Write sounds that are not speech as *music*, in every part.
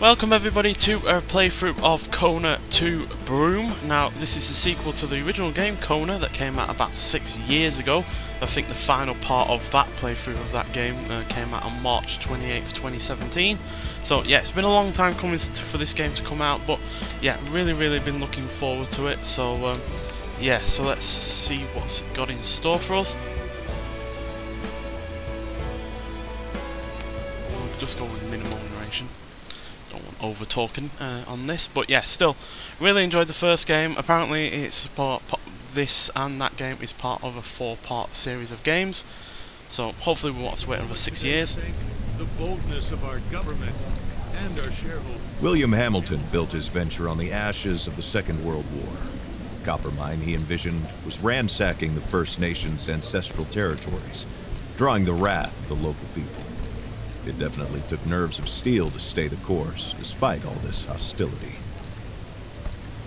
Welcome everybody to a playthrough of Kona 2 Brume. Now this is the sequel to the original game Kona that came out about six years ago. I think the final part of that playthrough of that game uh, came out on March 28th 2017. So yeah it's been a long time coming for this game to come out but yeah really really been looking forward to it so um, yeah so let's see what's got in store for us. We'll just go with minimal narration over talking uh, on this, but yeah, still really enjoyed the first game. Apparently, it's part, part, this and that game is part of a four-part series of games. So hopefully, we won't have to wait another six years. The boldness of our government and our shareholders. William Hamilton built his venture on the ashes of the Second World War. The copper mine he envisioned was ransacking the First Nations' ancestral territories, drawing the wrath of the local people. It definitely took nerves of steel to stay the course, despite all this hostility.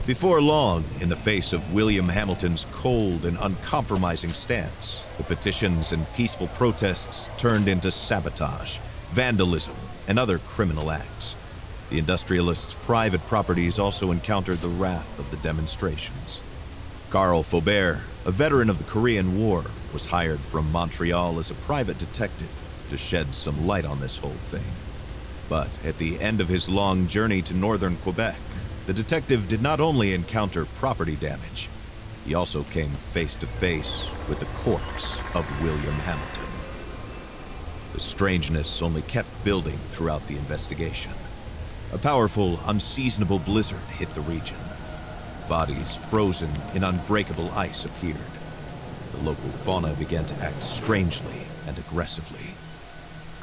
Before long, in the face of William Hamilton's cold and uncompromising stance, the petitions and peaceful protests turned into sabotage, vandalism, and other criminal acts. The industrialists' private properties also encountered the wrath of the demonstrations. Carl Faubert, a veteran of the Korean War, was hired from Montreal as a private detective to shed some light on this whole thing. But at the end of his long journey to northern Quebec, the detective did not only encounter property damage, he also came face to face with the corpse of William Hamilton. The strangeness only kept building throughout the investigation. A powerful, unseasonable blizzard hit the region. Bodies frozen in unbreakable ice appeared. The local fauna began to act strangely and aggressively.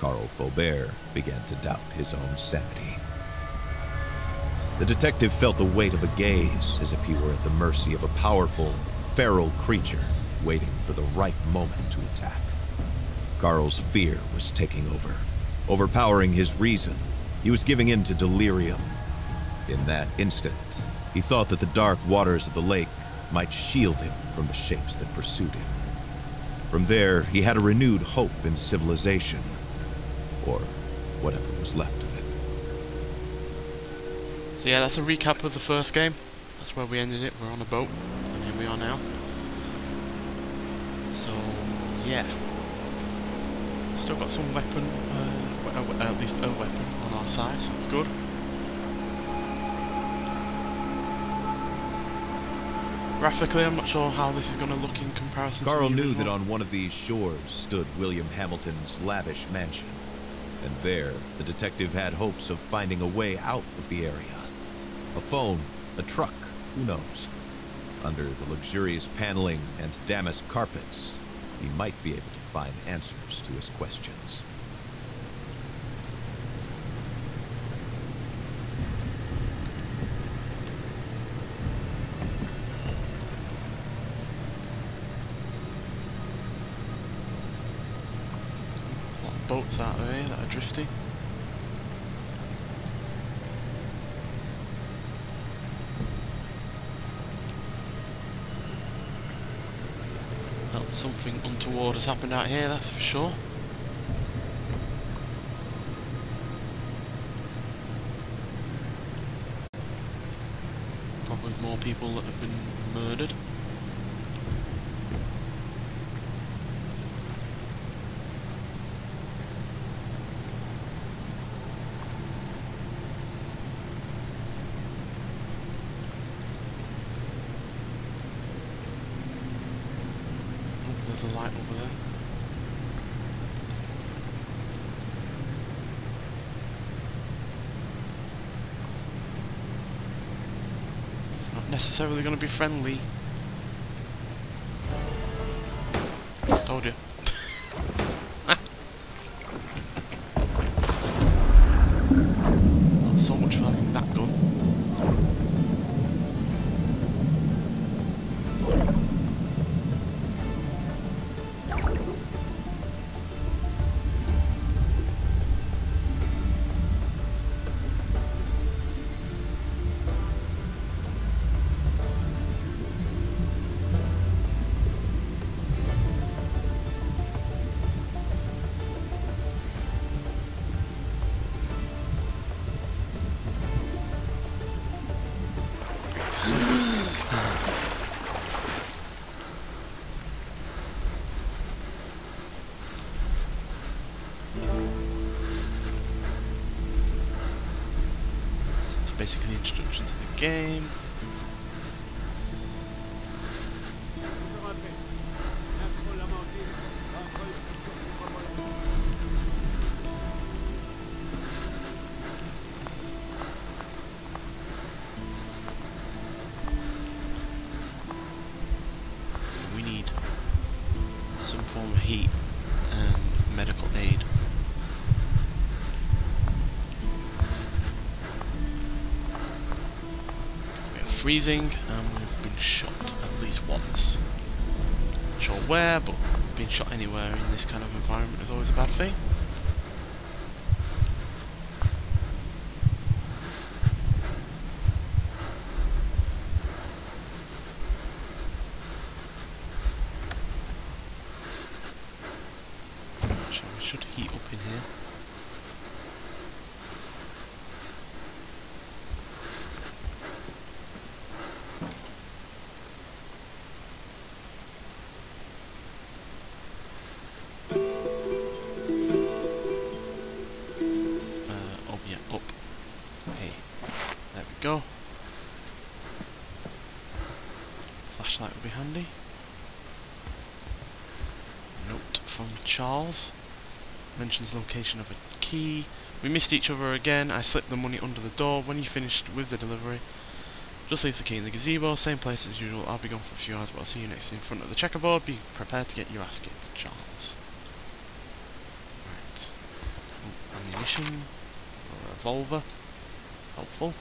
Carl Faubert began to doubt his own sanity. The detective felt the weight of a gaze as if he were at the mercy of a powerful, feral creature waiting for the right moment to attack. Carl's fear was taking over, overpowering his reason. He was giving in to delirium. In that instant, he thought that the dark waters of the lake might shield him from the shapes that pursued him. From there, he had a renewed hope in civilization, or whatever was left of it. So yeah, that's a recap of the first game. That's where we ended it. We're on a boat, and here we are now. So yeah, still got some weapon, uh, at least a weapon on our side, so that's good. Graphically, I'm not sure how this is going to look in comparison Carl to knew that on one of these shores stood William Hamilton's lavish mansion. And there, the detective had hopes of finding a way out of the area. A phone, a truck, who knows? Under the luxurious paneling and damask carpets, he might be able to find answers to his questions. boats here that are drifting. Well, something untoward has happened out here, that's for sure. Probably more people that have been murdered. There's a light over there. It's not necessarily going to be friendly. Told you. *laughs* So much having that basically introduction to the game. Freezing and we've been shot at least once. Not sure where, but being shot anywhere in this kind of environment is always a bad thing. Actually, we should heat up in here. Charles. Mentions location of a key. We missed each other again. I slipped the money under the door. When you finished with the delivery, just leave the key in the gazebo. Same place as usual. I'll be gone for a few hours, but I'll see you next in front of the checkerboard. Be prepared to get your ass kicked, Charles. Right. Oh, ammunition. A revolver. Helpful.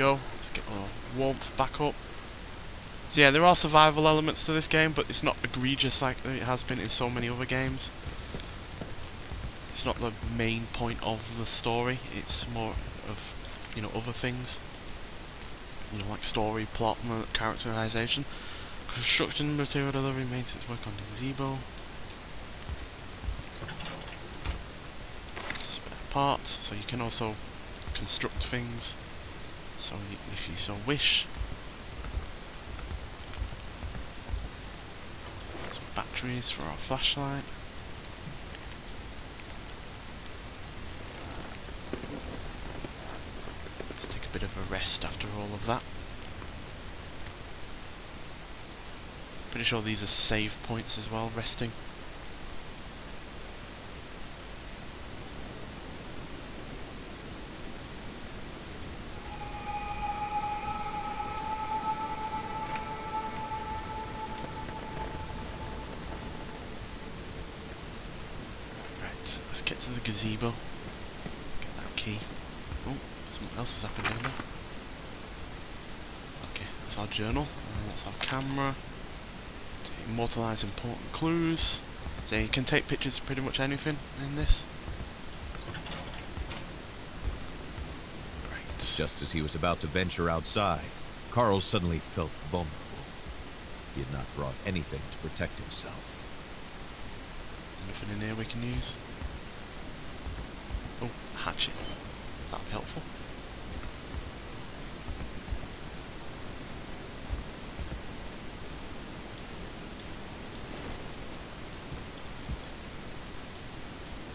Go. Let's get our warmth back up. So yeah, there are survival elements to this game, but it's not egregious like it has been in so many other games. It's not the main point of the story, it's more of, you know, other things. You know, like story, plot, and characterization. Construction, material delivery, maintenance work on the gazebo. Spare parts, so you can also construct things. So if you so wish. Some batteries for our flashlight. Let's take a bit of a rest after all of that. Pretty sure these are save points as well, resting. Right, let's get to the gazebo. Get that key. Oh, something else has happened down there. Okay, that's our journal. That's our camera. To immortalise important clues. So you can take pictures of pretty much anything in this. Right. Just as he was about to venture outside, Carl suddenly felt vulnerable. He had not brought anything to protect himself. Is there anything in here we can use? Oh, hatchet. That'll be helpful.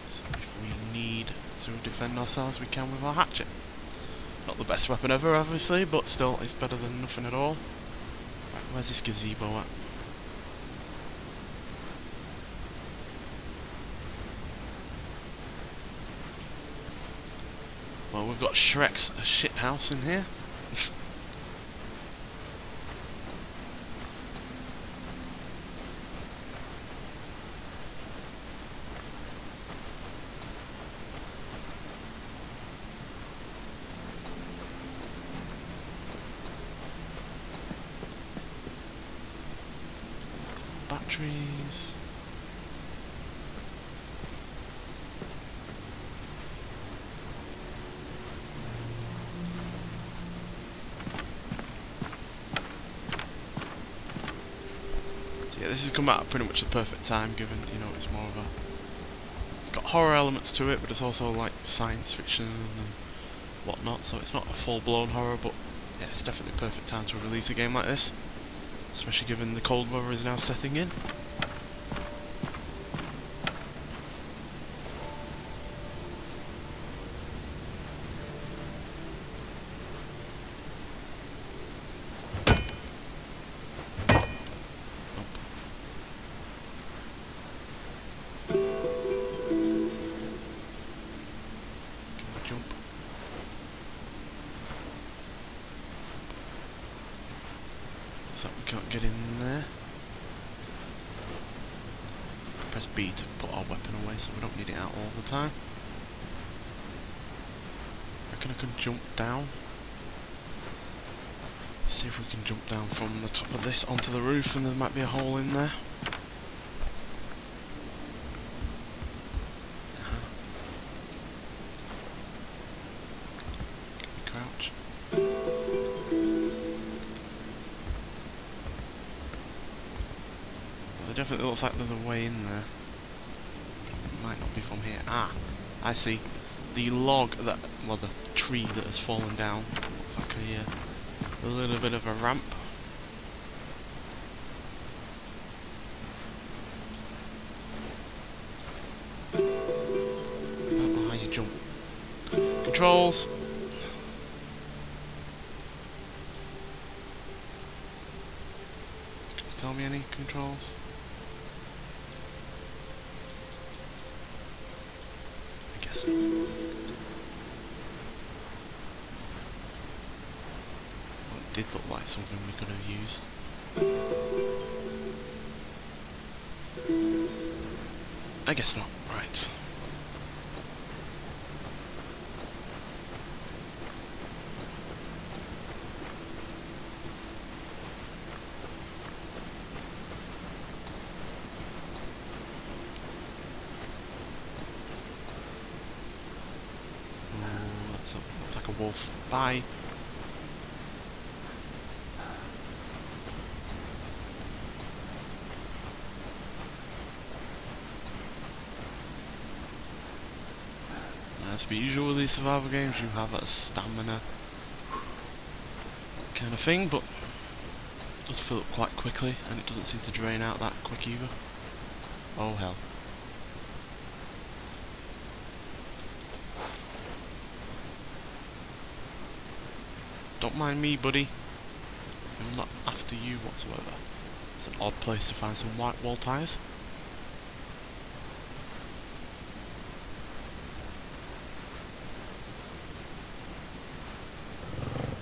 So if we need to defend ourselves, we can with our hatchet. Not the best weapon ever, obviously, but still, it's better than nothing at all. Right, where's this gazebo at? Well, we've got Shrek's shit house in here. Batteries. So yeah, yeah, this has come out at pretty much the perfect time, given you know it's more of a it's got horror elements to it, but it's also like science fiction and whatnot. So it's not a full-blown horror, but yeah, it's definitely perfect time to release a game like this, especially given the cold weather is now setting in. Get in there. Press B to put our weapon away so we don't need it out all the time. I reckon I can jump down. See if we can jump down from the top of this onto the roof and there might be a hole in there. Looks like there's a way in there. It might not be from here. Ah, I see. The log that, well, the tree that has fallen down looks like a, uh, a little bit of a ramp. How you jump. Controls. Tell me any controls? I guess. not. Well, it did look like something we could have used. I guess not. Right. Oh, that's a, looks like a wolf. Bye. As per usual with these survival games, you have a stamina kind of thing, but it does fill up quite quickly, and it doesn't seem to drain out that quick either. Oh hell. Don't mind me, buddy. I'm not after you whatsoever. It's an odd place to find some white wall tires.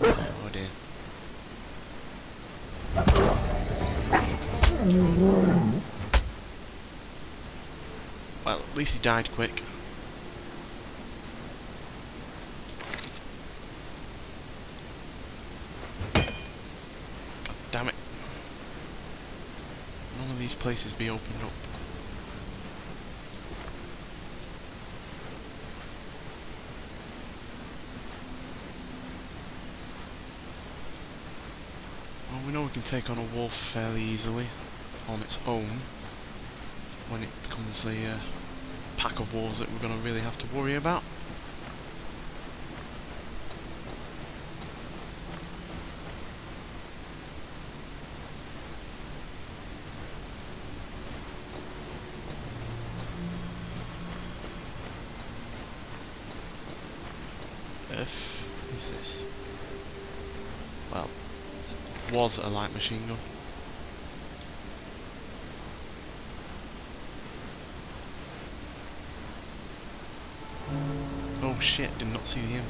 Oh dear. Well, at least he died quick. God damn it. None of these places be opened up. Well, we know we can take on a wolf fairly easily on its own. When it becomes a uh, pack of wolves that we're going to really have to worry about. If is this? Well, was a light machine gun. Oh shit, did not see him.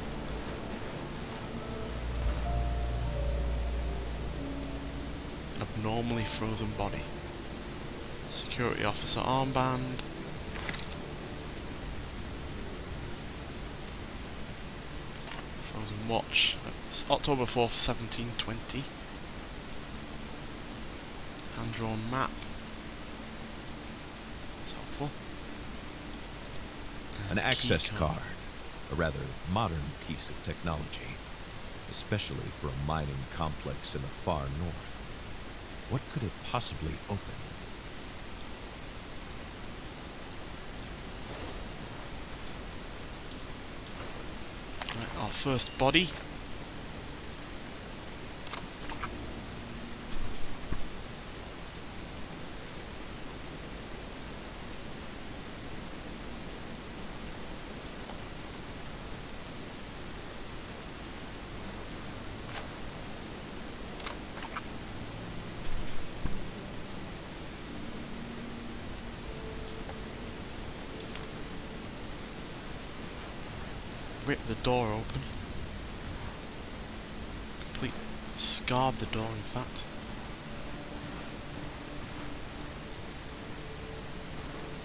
Abnormally frozen body. Security officer armband. Frozen watch. It's October 4th, 1720. Hand-drawn map. It's helpful. An access key card. A rather modern piece of technology. Especially for a mining complex in the far north. What could it possibly open? First body. rip the door open. Complete the door in fact.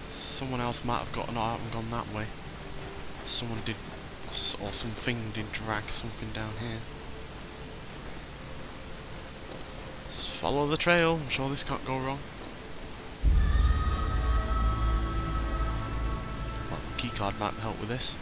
Someone else might have gotten out and gone that way. Someone did, or something did drag something down here. Let's follow the trail, I'm sure this can't go wrong. Well, keycard might help with this.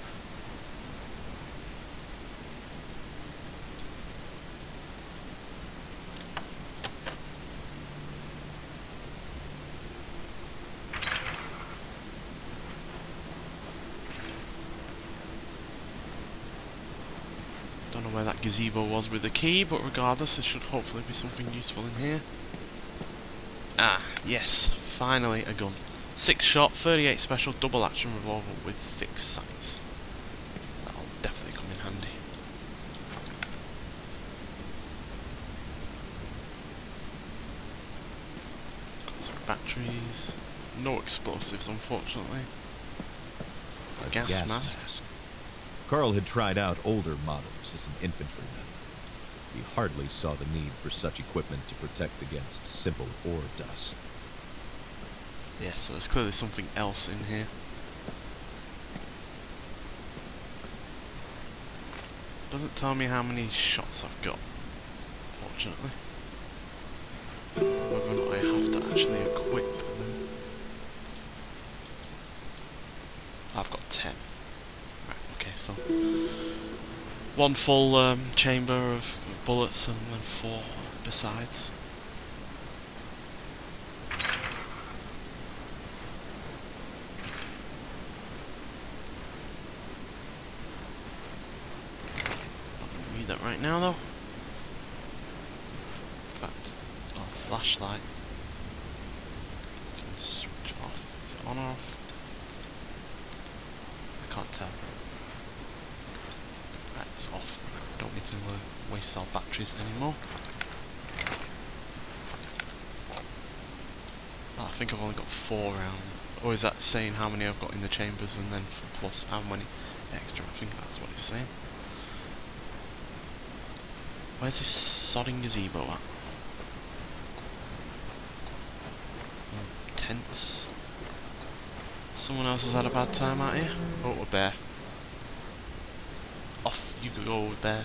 Don't know where that gazebo was with the key, but regardless, there should hopefully be something useful in here. Ah, yes, finally a gun. Six shot, 38 special, double action revolver with fixed sights. That'll definitely come in handy. Got some batteries. No explosives, unfortunately. A gas, mask. Carl had tried out older models as an infantryman. He hardly saw the need for such equipment to protect against simple ore dust. Yeah, so there's clearly something else in here. Doesn't tell me how many shots I've got, fortunately. Whether or not I have to actually equip One full um, chamber of bullets and then four besides. Read that right now though. In fact, our flashlight switch off. Is it on or off? I can't tell. Right, it's off. To uh, waste our batteries anymore. Oh, I think I've only got four round. Or is that saying how many I've got in the chambers and then plus how many extra? I think that's what it's saying. Where's this sodding gazebo at? Mm, tents. Someone else has had a bad time out here? Oh, bear. Off you go, bear.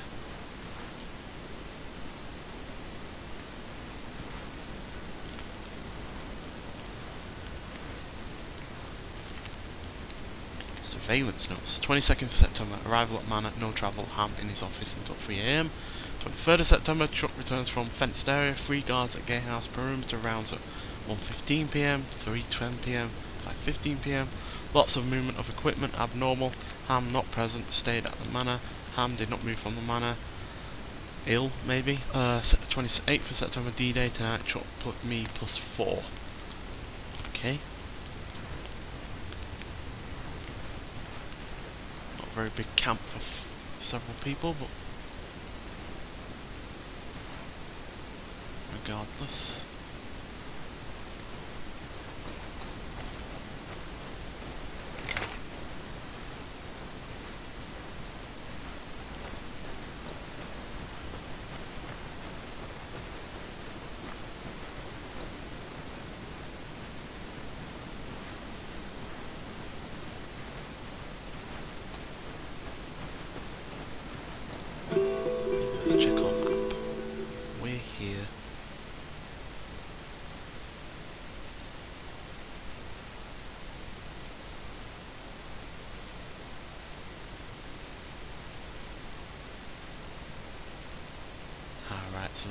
Surveillance notes. 22nd September, arrival at Manor, no travel, Ham in his office until 3am. 23rd of September, truck returns from fenced area, three guards at gatehouse, perimeter rounds at 1.15pm, 3.10pm, 5.15pm. Lots of movement of equipment, abnormal. Ham not present, stayed at the manor. Ham did not move from the manor. Ill, maybe. Uh, 28th of September, D-Day tonight, truck put me plus 4. Okay. Not a very big camp for several people, but regardless.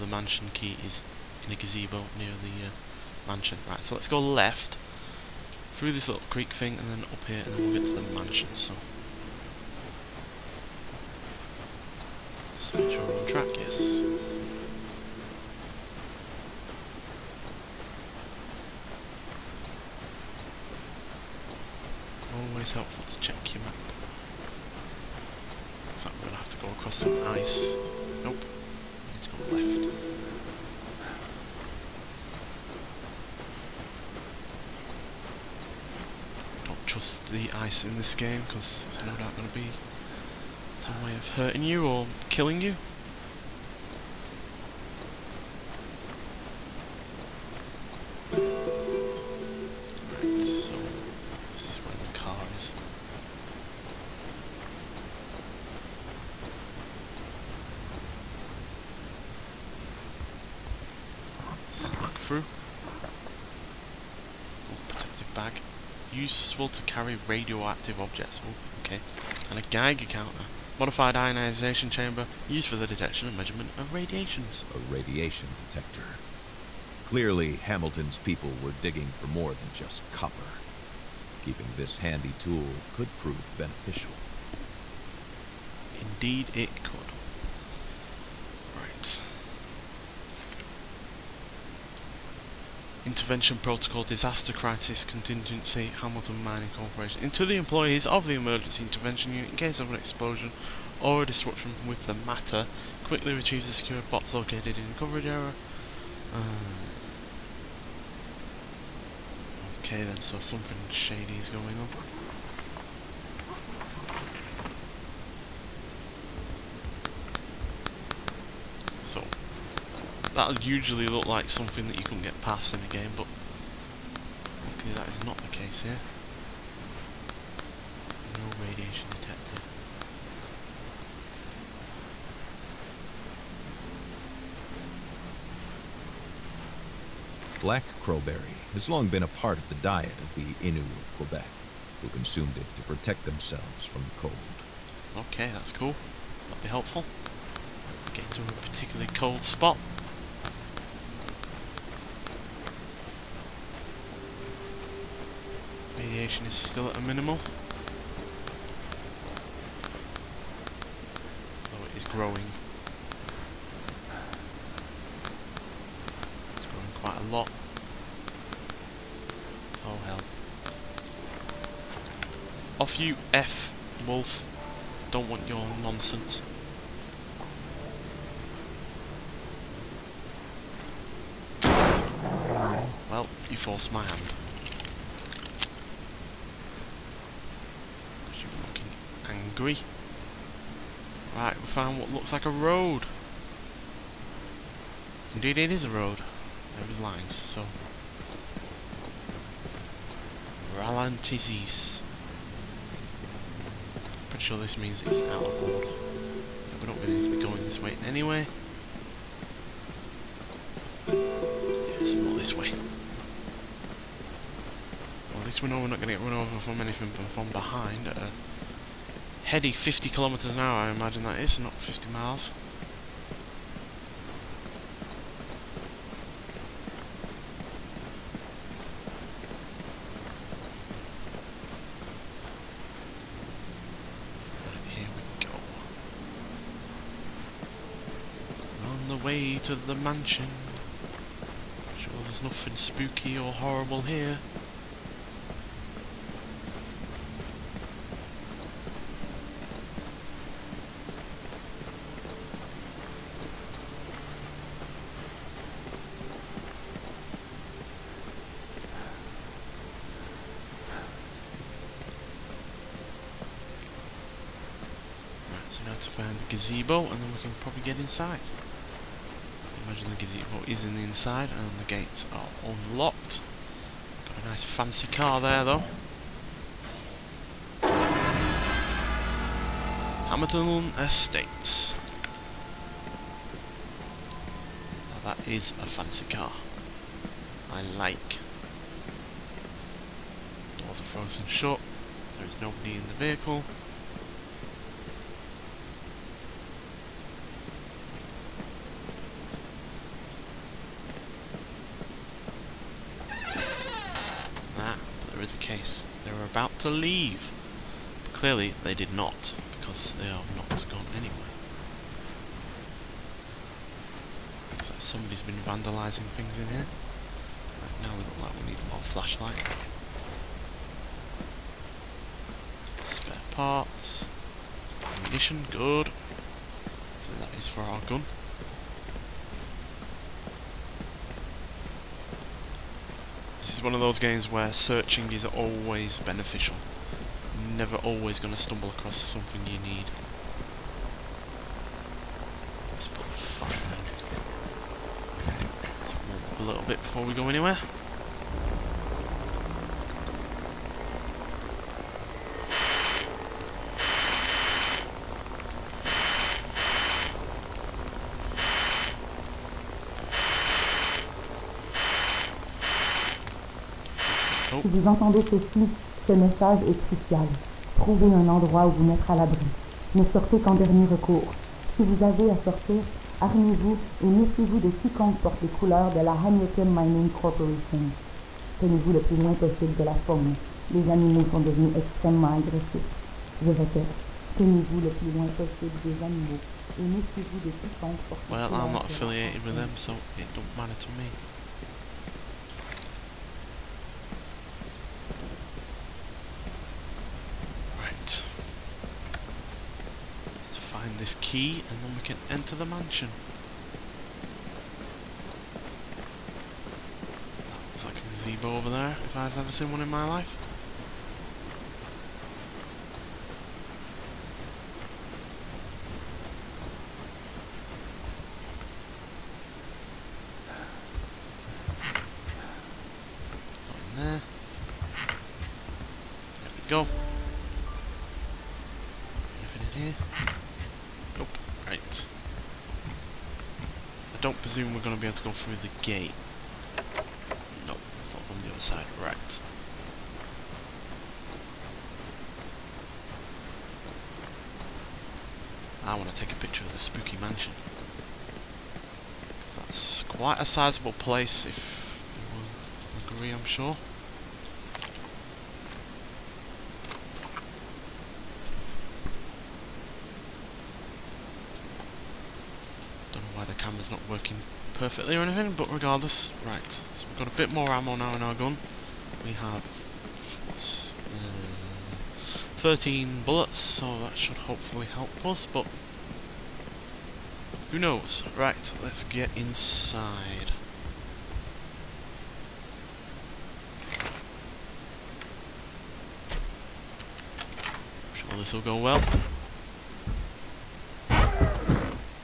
The mansion key is in a gazebo near the uh, mansion. Right, so let's go left through this little creek thing and then up here and then we'll get to the mansion, so Just make sure we're on track, yes. Always helpful to check your map. So we're gonna have to go across some ice. Nope. Left. Don't trust the ice in this game because there's no doubt going to be some way of hurting you or killing you. Useful to carry radioactive objects. Oh, okay. And a Geiger counter. Modified ionization chamber used for the detection and measurement of radiations. A radiation detector. Clearly, Hamilton's people were digging for more than just copper. Keeping this handy tool could prove beneficial. Indeed it could. Right. Intervention Protocol Disaster Crisis Contingency Hamilton Mining Corporation. Into the employees of the Emergency Intervention Unit in case of an explosion or a disruption with the matter. Quickly retrieve the secure box located in the coverage area. Uh, okay then, so something shady is going on. So, that'll usually look like something that you couldn't get past in a game, but luckily that is not the case here. No radiation detected. Black crowberry has long been a part of the diet of the Innu of Quebec, who consumed it to protect themselves from the cold. Okay, that's cool. That'll be helpful. Get to a particularly cold spot. Radiation is still at a minimal. Though it is growing. It's growing quite a lot. Oh hell. Off you, F, wolf. Don't want your nonsense. Well, you forced my hand. Because you're looking angry. Right, we found what looks like a road. Indeed it is a road. There is lines, so... Ralantizis. Pretty sure this means it's out of order. We don't really need to be going this way anyway. Yes, more this way. Well, at least we know we're not going to get run over from anything from behind at a heady 50 kilometers an hour, I imagine that is, not 50 miles. Right, here we go. On the way to the mansion. Sure there's nothing spooky or horrible here. Right, so now to find the gazebo and then we can probably get inside. Imagine the gazebo is in the inside and the gates are unlocked. Got a nice fancy car there though. Hamilton Estates. Now that is a fancy car. I like. Doors are frozen shut. There is nobody in the vehicle. Ah, but there is a case. They were about to leave. But clearly they did not, because they are not gone anywhere. Looks like somebody's been vandalising things in here. Right, now we look like we need more flashlight. Spare parts. Ammunition, good. So that is for our gun. One of those games where searching is always beneficial. You're never always going to stumble across something you need. Let's put a little bit before we go anywhere. Vous entendez ceci, ce message est crucial. Trouvez un endroit où vous mettre à l'abri. Ne sortez qu'en dernier recours. Si vous avez à sortir, armez-vous et méfiez-vous de quiconque porte les couleurs de la Hamilton Mining Corporation. Tenez-vous le plus loin possible de la faune. Les animaux sont devenus extrêmement agressifs. Je répète, tenez-vous le plus loin possible des animaux et méfiez-vous de quiconque porte les well, couleurs I'm not affiliated with them, so it don't matter to me. Key and then we can enter the mansion. Looks like a gazebo over there, if I've ever seen one in my life. Not in there. There we go. Anything in here? Nope. Right. I don't presume we're going to be able to go through the gate. Nope, it's not from the other side. Right. I want to take a picture of the spooky mansion. That's quite a sizable place, if you will agree, I'm sure. Don't know why the camera's not working perfectly or anything, but regardless, right. So we've got a bit more ammo now in our gun. We have uh, 13 bullets, so that should hopefully help us, but who knows? Right, let's get inside. Sure this will go well.